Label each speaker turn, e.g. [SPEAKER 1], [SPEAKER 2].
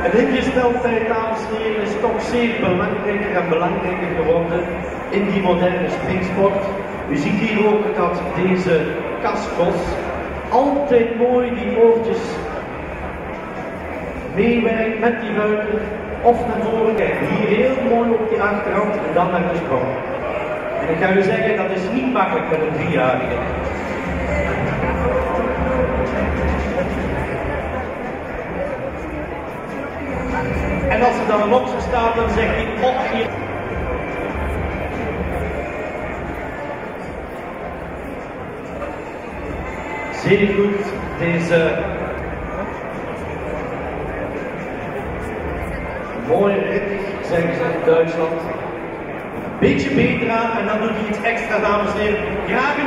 [SPEAKER 1] Het hipjesspel, dames en heren, is toch zeer belangrijker en belangrijker geworden in die moderne springsport. U ziet hier ook dat deze kaskos altijd mooi die oortjes meewerkt met die vuiker of naar voren kijkt. Hier heel mooi op die achterhand en dan naar de sprong. En ik ga u zeggen, dat is niet makkelijk met een driejarige. En als er dan een optie staat, dan zegt hij, oh hier. Zeer goed, deze mooie rit, zeggen ze in Duitsland. Beetje beter aan en dan doet hij iets extra, dames en heren. Graag